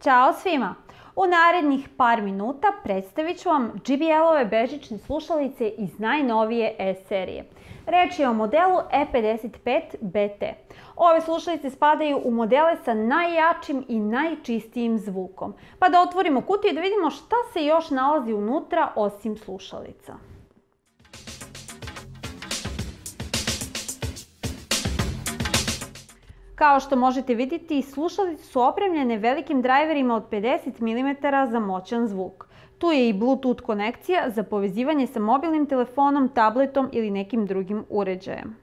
Ćao svima! U narednih par minuta predstavit ću vam JBL-ove bežične slušalice iz najnovije E-serije. Reč je o modelu E55 BT. Ove slušalice spadaju u modele sa najjačim i najčistijim zvukom. Pa da otvorimo kutiju i da vidimo šta se još nalazi unutra osim slušalica. Kao što možete vidjeti, slušalice su opremljene velikim drajverima od 50 mm za moćan zvuk. Tu je i Bluetooth konekcija za povezivanje sa mobilnim telefonom, tabletom ili nekim drugim uređajem.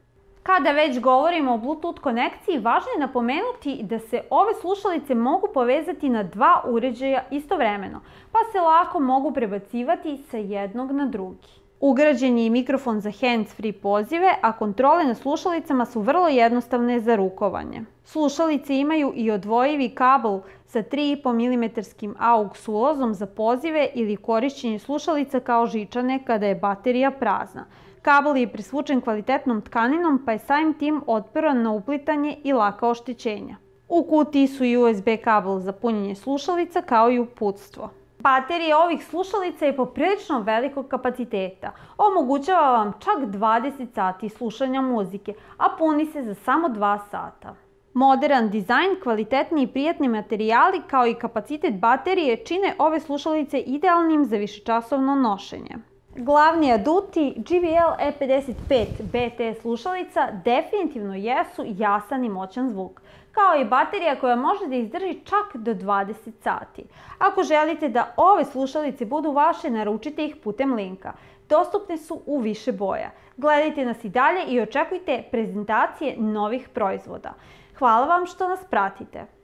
Kada već govorimo o Bluetooth konekciji, važno je napomenuti da se ove slušalice mogu povezati na dva uređaja istovremeno, pa se lako mogu prebacivati sa jednog na drugi. Ugrađen je i mikrofon za hands-free pozive, a kontrole na slušalicama su vrlo jednostavne za rukovanje. Slušalice imaju i odvojivi kabel sa 3,5 mm AUX ulozom za pozive ili korišćenje slušalica kao žičane kada je baterija prazna. Kabel je prisvučen kvalitetnom tkaninom pa je samim tim otporan na uplitanje i laka oštećenja. U kutiji su USB kabel za punjenje slušalica kao i uputstvo. Baterija ovih slušalica je poprilično velikog kapaciteta. Omogućava vam čak 20 sati slušanja muzike, a puni se za samo 2 sata. Modern dizajn, kvalitetni i prijatni materijali kao i kapacitet baterije čine ove slušalice idealnim za višečasovno nošenje. Glavni aduti JBL E55 BT slušalica definitivno jesu jasan i moćan zvuk, kao i baterija koja može da izdrži čak do 20 sati. Ako želite da ove slušalice budu vaše, naručite ih putem linka. Dostupne su u više boja. Gledajte nas i dalje i očekujte prezentacije novih proizvoda. Hvala vam što nas pratite.